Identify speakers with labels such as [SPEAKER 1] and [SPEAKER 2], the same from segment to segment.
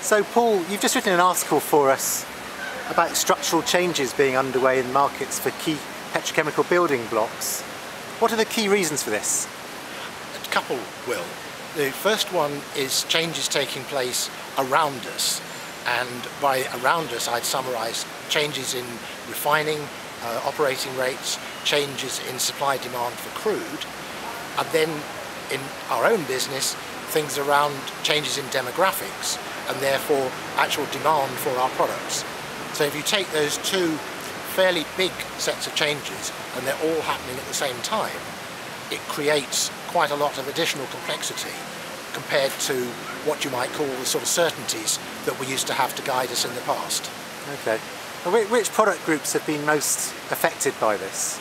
[SPEAKER 1] So Paul, you've just written an article for us about structural changes being underway in markets for key petrochemical building blocks. What are the key reasons for this?
[SPEAKER 2] A couple, Will. The first one is changes taking place around us. And by around us, I'd summarise changes in refining, uh, operating rates, changes in supply demand for crude, and then in our own business, things around changes in demographics and therefore actual demand for our products. So if you take those two fairly big sets of changes and they're all happening at the same time, it creates quite a lot of additional complexity compared to what you might call the sort of certainties that we used to have to guide us in the past.
[SPEAKER 1] Okay. Which product groups have been most affected by this?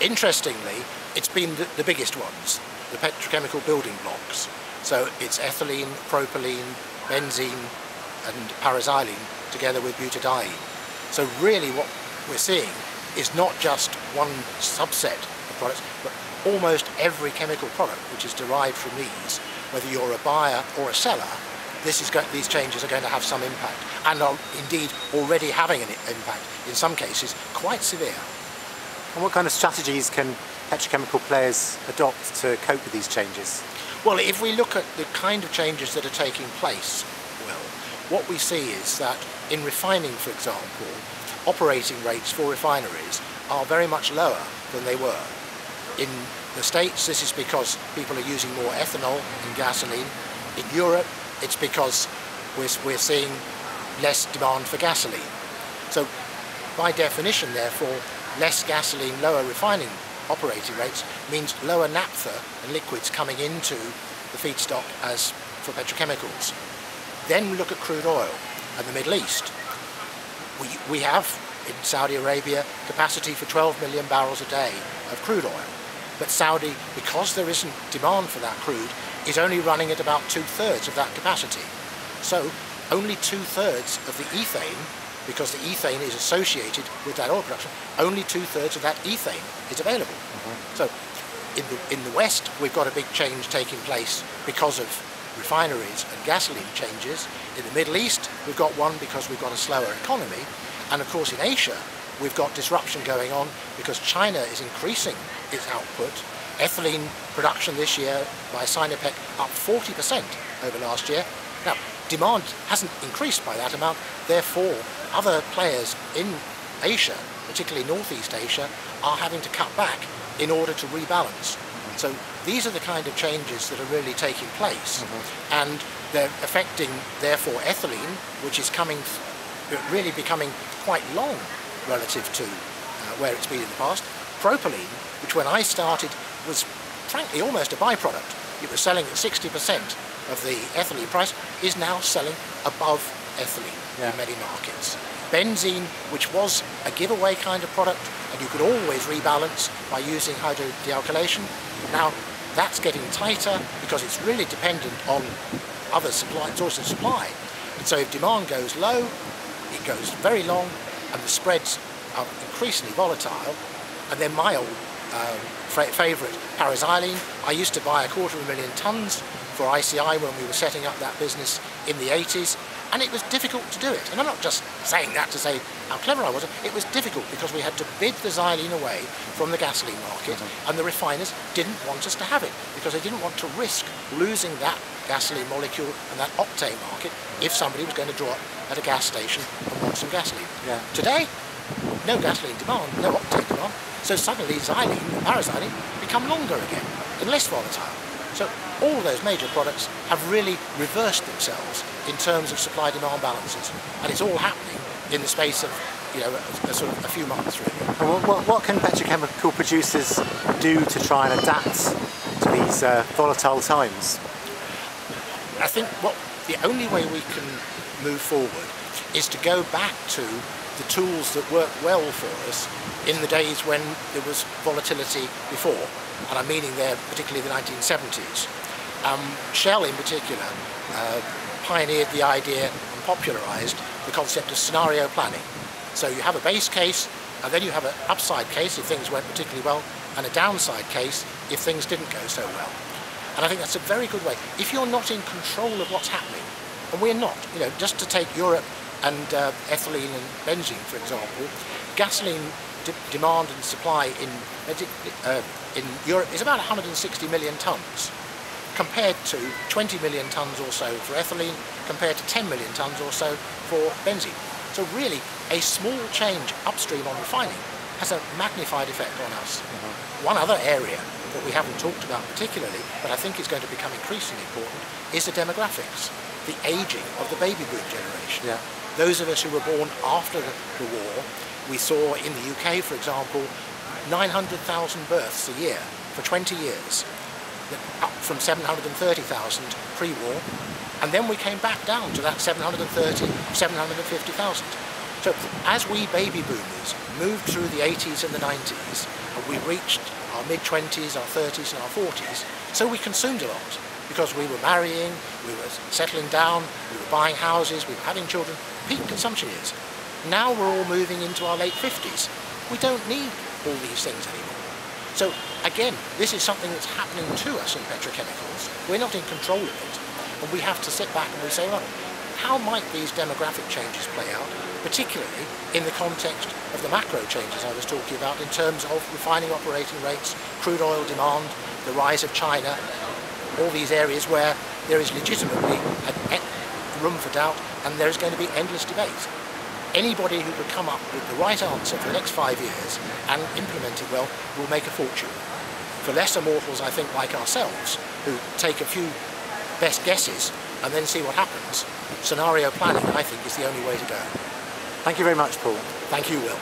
[SPEAKER 2] Interestingly, it's been the, the biggest ones, the petrochemical building blocks. So it's ethylene, propylene, benzene and paraxylene together with butadiene. So really what we're seeing is not just one subset of products, but almost every chemical product which is derived from these, whether you're a buyer or a seller, this is these changes are going to have some impact and are indeed already having an impact, in some cases quite severe.
[SPEAKER 1] And what kind of strategies can petrochemical players adopt to cope with these changes?
[SPEAKER 2] Well, if we look at the kind of changes that are taking place, well, what we see is that in refining, for example, operating rates for refineries are very much lower than they were. In the States, this is because people are using more ethanol and gasoline. In Europe, it's because we're, we're seeing less demand for gasoline. So by definition, therefore, less gasoline, lower refining operating rates means lower naphtha and liquids coming into the feedstock as for petrochemicals. Then we look at crude oil and the Middle East. We, we have in Saudi Arabia capacity for 12 million barrels a day of crude oil. But Saudi, because there isn't demand for that crude, is only running at about two-thirds of that capacity. So only two-thirds of the ethane, because the ethane is associated with that oil production, only two-thirds of that ethane is available. Mm -hmm. So in the, in the West, we've got a big change taking place because of refineries and gasoline changes. In the Middle East, we've got one because we've got a slower economy. And of course in Asia, we've got disruption going on because China is increasing its output. Ethylene production this year by Sinopec up 40% over last year. Now, demand hasn't increased by that amount, therefore other players in Asia, particularly Northeast Asia, are having to cut back in order to rebalance. So these are the kind of changes that are really taking place. Mm -hmm. And they're affecting, therefore, ethylene, which is coming, really becoming quite long relative to uh, where it's been in the past. Propylene, which when I started was frankly almost a byproduct. It was selling at 60% of the ethylene price, is now selling above ethylene yeah. in many markets. Benzene, which was a giveaway kind of product, and you could always rebalance by using hydrodealkylation, now that's getting tighter because it's really dependent on other supply, sources of supply. And so if demand goes low, it goes very long, and the spreads are increasingly volatile. And then my old um, favourite, paraxylene, I used to buy a quarter of a million tonnes for ICI when we were setting up that business in the 80s, and it was difficult to do it. And I'm not just saying that to say how clever I was, it was difficult because we had to bid the xylene away from the gasoline market, mm -hmm. and the refiners didn't want us to have it because they didn't want to risk losing that gasoline molecule and that octane market if somebody was going to draw up at a gas station and want some gasoline. Yeah. Today, no gasoline demand, no octane demand, so suddenly xylene and paraxylene become longer again and less volatile. So all those major products have really reversed themselves in terms of supply-demand balances, and it's all happening in the space of you know, a, a sort of a few months really.
[SPEAKER 1] What, what, what, can petrochemical producers do to try and adapt to these uh, volatile times?
[SPEAKER 2] I think what the only way we can move forward is to go back to the tools that work well for us in the days when there was volatility before, and I'm meaning there particularly the 1970s. Um, Shell in particular uh, pioneered the idea and popularised the concept of scenario planning. So you have a base case, and then you have an upside case if things went particularly well, and a downside case if things didn't go so well. And I think that's a very good way. If you're not in control of what's happening, And we're not. You know, just to take Europe and uh, ethylene and benzene, for example, gasoline de demand and supply in, uh, in Europe is about 160 million tonnes, compared to 20 million tonnes or so for ethylene, compared to 10 million tonnes or so for benzene. So really, a small change upstream on refining has a magnified effect on us. Mm -hmm. One other area that we haven't talked about particularly, but I think is going to become increasingly important, is the demographics, the aging of the baby boom generation.
[SPEAKER 1] Yeah.
[SPEAKER 2] Those of us who were born after the, the war, we saw in the UK, for example, 900,000 births a year for 20 years, up from 730,000 pre-war, and then we came back down to that 730, 750,000. So as we baby boomers moved through the 80s and the 90s, and we reached our mid-20s, our 30s and our 40s, so we consumed a lot because we were marrying, we were settling down, we were buying houses, we were having children, peak consumption years. Now we're all moving into our late 50s. We don't need all these things anymore. So again, this is something that's happening to us in petrochemicals. We're not in control of it. And we have to sit back and we say, well, how might these demographic changes play out, particularly in the context of the macro changes I was talking about in terms of refining operating rates, crude oil demand, the rise of China, all these areas where there is legitimately room for doubt and there is going to be endless debate. Anybody who could come up with the right answer for the next five years and implement it well will make a fortune. For lesser mortals, I think, like ourselves, who take a few best guesses and then see what happens. Scenario planning, I think, is the only way to go.
[SPEAKER 1] Thank you very much, Paul.
[SPEAKER 2] Thank you, Will.